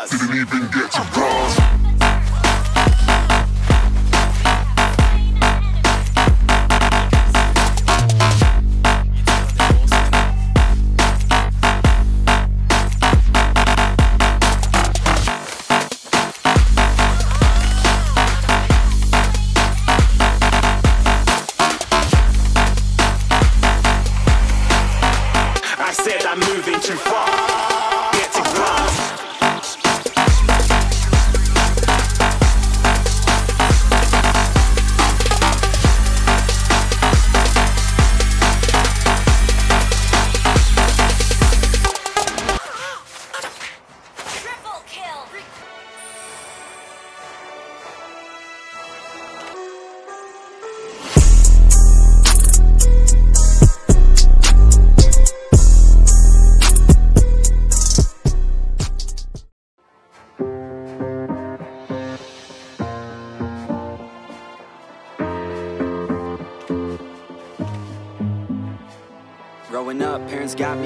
bars. Didn't even get to bars. too far.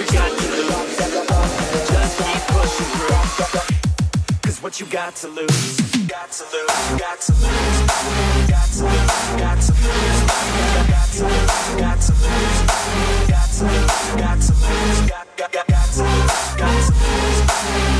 You got to lose. Just keep pushing through. Cause what you got to lose, got to lose, got to lose, got to lose, got to lose, got to lose, got to lose, got to lose, got to lose, got to lose, got to lose, got to lose,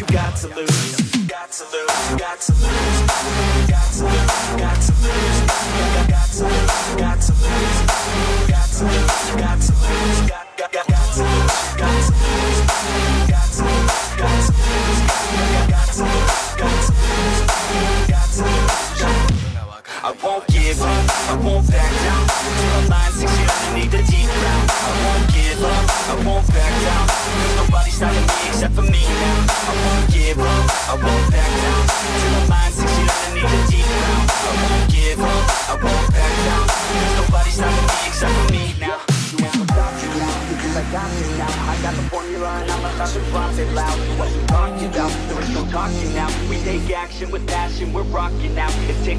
you got to lose. I won't give up, I won't back down. Till I'm lying six I need the deep ground up, I won't back down. Nobody's stopping me except for me I won't give up, I won't back down. Till my mind sinks, you don't need a deep down I won't give up, I won't back down. Nobody's stopping me except for me now. You ain't gonna stop you I got you now. I got the formula and I'm about to drop it loud. What you talking about, there is no talking now. We take action with passion, we're rocking now. It's tick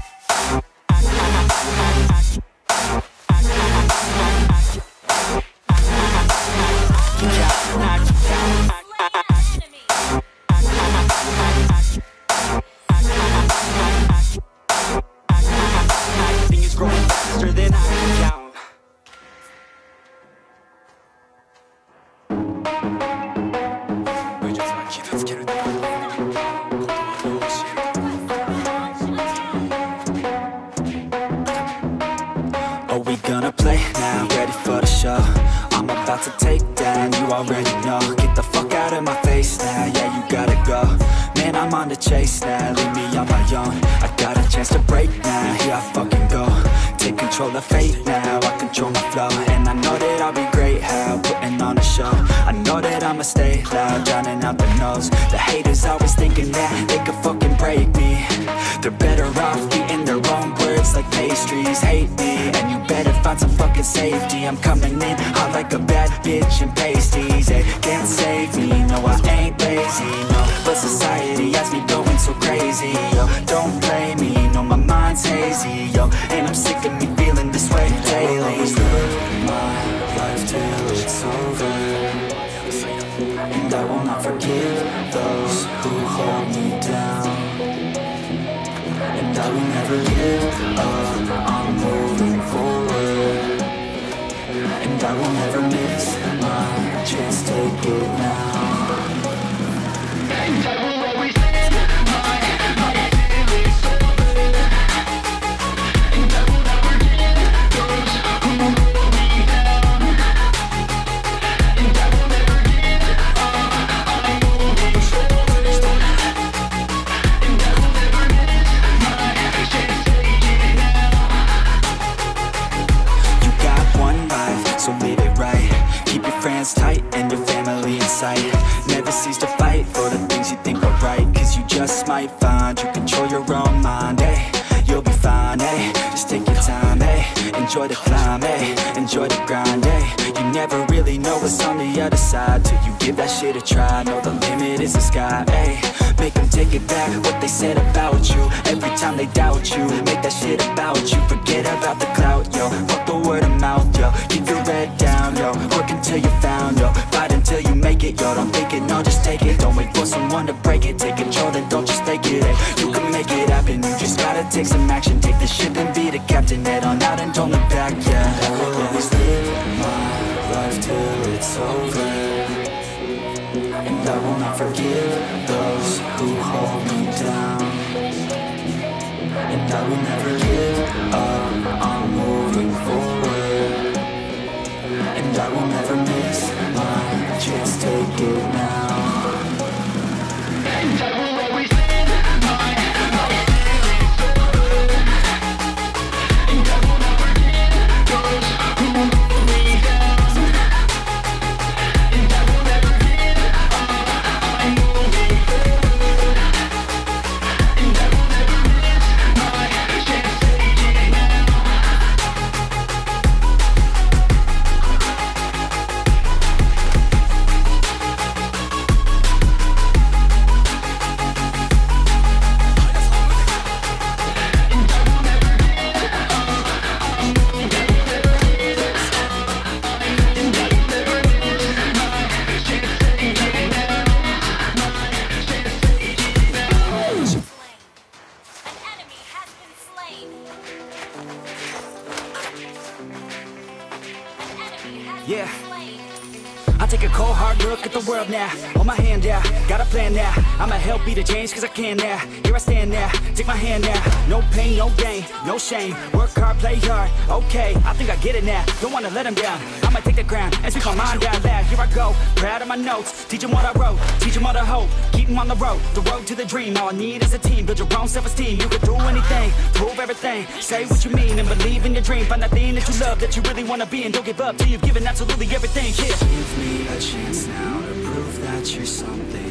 chance to break now, here I fucking go. Take control of fate now, I control my flow. And I know that I'll be great, how? Putting on a show. I know that I'ma stay loud, drowning out the noise. The haters always thinking that they could fucking break me. They're better off eating their own words like pastries. Hate me, and you better find some fucking safety. I'm coming in hot like a bad bitch and pasties. They can't save me, no I ain't lazy, no yo And I'm sick of me feeling this way daily. My life till it's over. And I will not forgive those who hold me down. And I will never give up, I'm moving forward. And I will never might find. You control your own mind, Enjoy the climb, eh Enjoy the grind, eh You never really know what's on the other side Till you give that shit a try. Know the limit is the sky, eh Make them take it back, what they said about you. Every time they doubt you Make that shit about you. Forget about the clout, yo. Fuck the word of mouth, yo. Keep your head down, yo. Work until you found, yo. Fight until you make it, yo. Don't think it, no, just take it. Don't wait for someone to break it. Take control, then don't just take it, eh You can make it happen. You just gotta take some action. Take the ship and be the captain Head on out and don't look back, yeah I will always live my life till it's over. And I will not forgive those who hold me down. And I will never give Yeah. I take a cold hard look at the world now. Hold my hand out, got a plan now. I'ma help be the change cause I can now. Here I stand now, take my hand now. No pain, no gain, no shame. Work hard, play hard, okay. I think I get it now, don't wanna let them down I might take the ground and speak my mind out loud. Here I go, proud of my notes, teach 'em what I wrote, teach 'em all the hope, keep 'em on the road, the road to the dream. All I need is a team, build your own self-esteem. You can do anything, prove everything, say what you mean, and believe in your dream. Find that thing that you love, that you really wanna be, and don't give up till you've given absolutely everything. Yeah. Give me a chance now to prove that you're something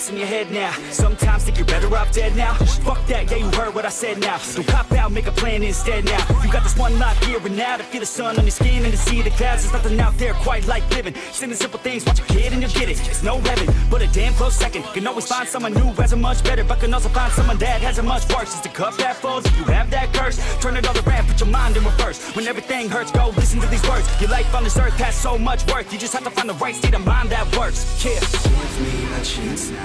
What's in your head now? Sometimes think you're better off dead now. Fuck that, yeah, you heard what I said now. Don't cop out, make a plan instead now. You got this one life here and now to feel the sun on your skin and to see the clouds. There's nothing out there quite like living. Sending simple things, watch a kid and you'll get it. It's no heaven, but a damn close second. Can always find someone new has it much better, but can also find someone that has it much worse. It's the cup that falls if you have that curse. Turn it all around, put your mind in reverse. When everything hurts, go listen to these words. Your life on this earth has so much worth. You just have to find the right state of mind that works. Give me a chance